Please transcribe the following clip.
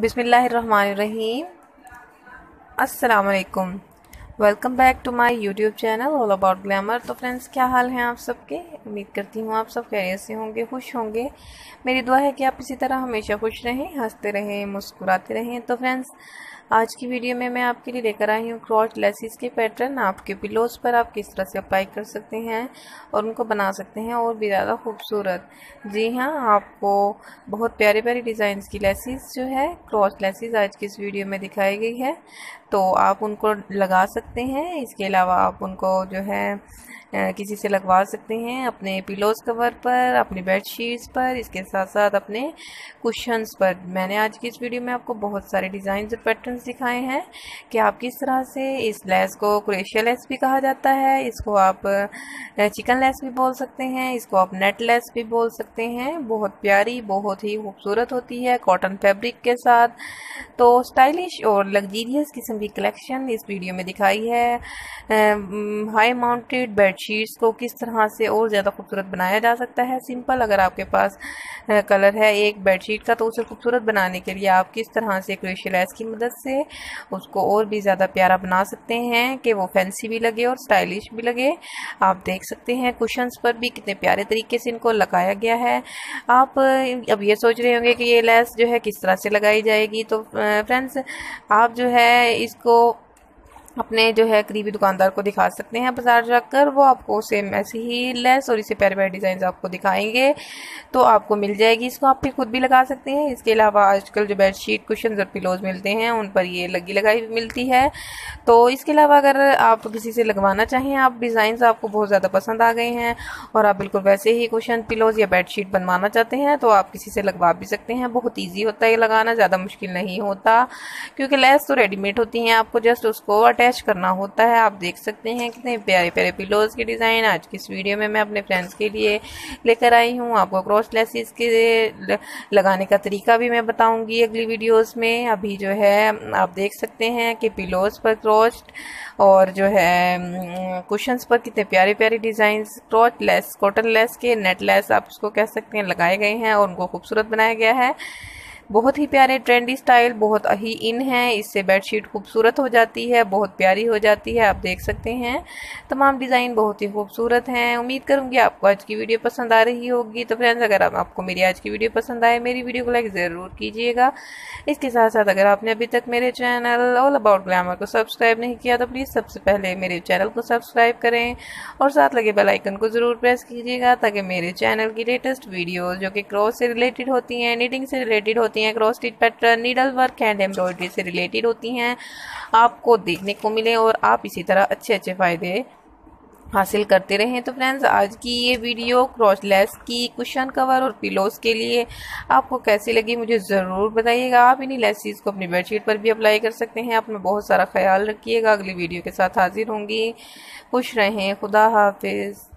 बिसमीम अस्सलाम Welcome back to my YouTube channel all about glamour तो फ्रेंड्स क्या हाल हैं आप सबके? उम्मीद करती हूँ आप सब खैरियत से होंगे, खुश होंगे। मेरी दुआ है कि आप इसी तरह हमेशा खुश रहें, हँसते रहें, मुस्कुराते रहें। तो फ्रेंड्स आज की वीडियो में मैं आपके लिए लेकर आई हूँ क्रॉच लेसिस के पैटर्न आपके पिलोज पर आप किस तरह से अप्लाई कर सकते हैं और उनको बना सकते हैं और भी ज़्यादा खूबसूरत। जी हाँ आपको बहुत प्यारे प्यारे डिज़ाइन की लेसिस जो है क्रॉच लेसिस आज की इस वीडियो में दिखाई गई है। तो आप उनको लगा सकते हैं। इसके अलावा आप उनको जो है किसी से लगवा सकते हैं अपने पिलोज कवर पर, अपनी बेड शीट्स पर, इसके साथ साथ अपने कुशंस पर। मैंने आज की इस वीडियो में आपको बहुत सारे डिज़ाइन और पैटर्न्स दिखाए हैं कि आप किस तरह से इस लेस को क्रेशिया लेस भी कहा जाता है, इसको आप चिकन लेस भी बोल सकते हैं, इसको आप नेट लेस भी बोल सकते हैं। बहुत प्यारी, बहुत ही खूबसूरत होती है कॉटन फैब्रिक के साथ। तो स्टाइलिश और लग्जीरियस किस्म की कलेक्शन इस वीडियो में दिखाई है। हाई माउंटेड बेड शीट्स को किस तरह से और ज़्यादा खूबसूरत बनाया जा सकता है? सिंपल अगर आपके पास कलर है एक बेडशीट का तो उसे खूबसूरत बनाने के लिए आप किस तरह से क्रेशियलाइज की मदद से उसको और भी ज़्यादा प्यारा बना सकते हैं कि वो फैंसी भी लगे और स्टाइलिश भी लगे? आप देख सकते हैं कुशंस पर भी कितने प्यारे तरीके से इनको लगाया गया है। आप अब ये सोच रहे होंगे कि ये लेस जो है किस तरह से लगाई जाएगी? तो फ्रेंड्स आप जो है इसको अपने जो है करीबी दुकानदार को दिखा सकते हैं बाज़ार जाकर। वो आपको सेम ऐसी ही लेस और इसे पैर पैर डिज़ाइन आपको दिखाएँगे। तो आपको मिल जाएगी। इसको आप फिर खुद भी लगा सकते हैं। इसके अलावा आजकल जो बेड शीट कुशन और पिलोज मिलते हैं, उन पर ये लगी लगाई मिलती है। तो इसके अलावा अगर आप किसी से लगवाना चाहें, आप डिज़ाइन आपको बहुत ज़्यादा पसंद आ गए हैं और आप बिल्कुल वैसे ही कुशन पिलोज या बेड शीट बनवाना चाहते हैं तो आप किसी से लगवा भी सकते हैं। बहुत ईजी होता है लगाना, ज़्यादा मुश्किल नहीं होता, क्योंकि लेस तो रेडीमेड होती हैं। आपको जस्ट उसको अटैच करना होता है। आप देख सकते हैं कितने प्यारे प्यारे पिलोज के डिज़ाइन आज की इस वीडियो में मैं अपने फ्रेंड्स के लिए लेकर आई हूँ। आपको क्रॉस लेसिस के लगाने का तरीका भी मैं बताऊँगी अगली वीडियोज़ में। अभी जो है, आप देख सकते हैं कि पिलोज पर क्रॉस्ट और जो है कुशंस पर कितने प्यारे प्यारे design crochet lace cotton lace के नेट लेस आप इसको कह सकते हैं लगाए गए हैं और उनको खूबसूरत बनाया गया है। बहुत ही प्यारे ट्रेंडी स्टाइल बहुत ही इन है इससे बेडशीट खूबसूरत हो जाती है बहुत प्यारी हो जाती है आप देख सकते हैं। तमाम डिज़ाइन बहुत ही खूबसूरत हैं। उम्मीद करूँगी आपको आज की वीडियो पसंद आ रही होगी। तो फ्रेंड्स अगर आप, आपको मेरी आज की वीडियो पसंद आए मेरी वीडियो को लाइक ज़रूर कीजिएगा। इसके साथ साथ अगर आपने अभी तक मेरे चैनल ऑल अबाउट ग्लैमर को सब्सक्राइब नहीं किया तो प्लीज़ सबसे पहले मेरे चैनल को सब्सक्राइब करें और साथ लगे बेलाइकन को ज़रूर प्रेस कीजिएगा ताकि मेरे चैनल की लेटेस्ट वीडियो जो कि क्रॉस से रिलेटेड होती हैं नीटिंग से रिलेटेड होती होती हैं cross stitch pattern needle work and embroidery से रिलेटेड होती हैं। आपको देखने को मिले और आप इसी तरह अच्छे अच्छे फ़ायदे हासिल करते रहें। तो फ्रेंड्स आज की ये वीडियो क्रॉस लेस की कुशन कवर और पिलोस के लिए आपको कैसी लगी मुझे ज़रूर बताइएगा। आप इन्हीं लेसिस को अपनी बेडशीट पर भी अप्लाई कर सकते हैं। अपना बहुत सारा ख्याल रखिएगा। अगली वीडियो के साथ हाजिर होंगी। खुश रहें। खुदा हाफिज़।